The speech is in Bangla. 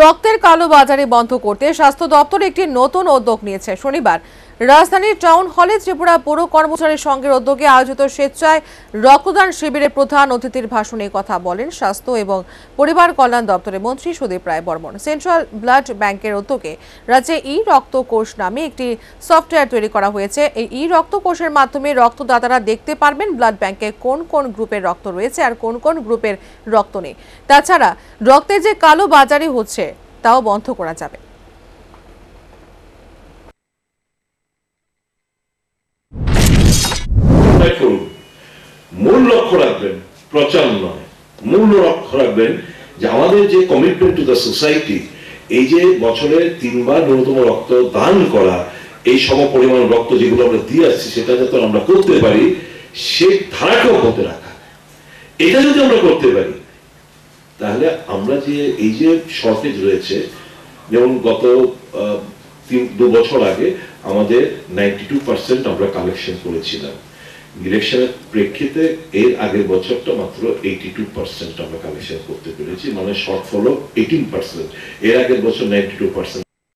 রক্তের কালো বাজারে বন্ধ করতে স্বাস্থ্য দপ্তর একটি নতুন উদ্যোগ নিয়েছে। শনিবার রাজধানীর টাউন হলে ত্রিপুরা পৌর কর্মচারী সংঘের উদ্যোগে আয়োজিত স্বেচ্ছায় রক্তদান শিবিরের প্রধান অতিথির ভাষণে কথা বলেন স্বাস্থ্য এবং পরিবার কল্যাণ দপ্তরের মন্ত্রী সুদীপ রায় বর্মন। সেন্ট্রাল ব্লাড ব্যাংকের উদ্যোগে রাজ্যে ই রক্ত কোষ নামে একটি সফটওয়্যার তৈরি করা হয়েছে। এই ই রক্ত কোষের মাধ্যমে রক্তদাতারা দেখতে পারবেন ব্লাড ব্যাংকে কোন কোন গ্রুপের রক্ত রয়েছে আর কোন কোন গ্রুপের রক্ত নেই। তাছাড়া রক্তের যে কালো বাজারি হচ্ছে, তাও বন্ধ করা যাবে। লক্ষ্য রাখবেন, প্রচার নয় মূল লক্ষ্য রাখবেন যে আমাদের যে কমিটমেন্ট টু দ্য সোসাইটি এই যে বছরে তিনবার ন্যূনতম রক্ত দান করা, এই সম পরিমাণ রক্ত যেগুলো আমরা দিয়ে আসছি, সেটা যাতে আমরা করতে পারি, সেই ধারাকেও হতে রাখা। এটা যদি আমরা করতে পারি, তাহলে আমরা যে এই যে শর্টেজ রয়েছে, যেমন গত তিন, দু বছর আগে আমাদের নাইনটি টু পার্সেন্ট আমরা কালেকশন করেছিলাম। ইলেকশনের প্রেক্ষিতে এর আগের বছরটা মাত্র এইটি টু পার্সেন্ট আমরা কালেকশন করতে পেরেছি মানে শর্টফল এইটিন পার্সেন্ট এর আগের বছর নাইনটি টু পার্সেন্ট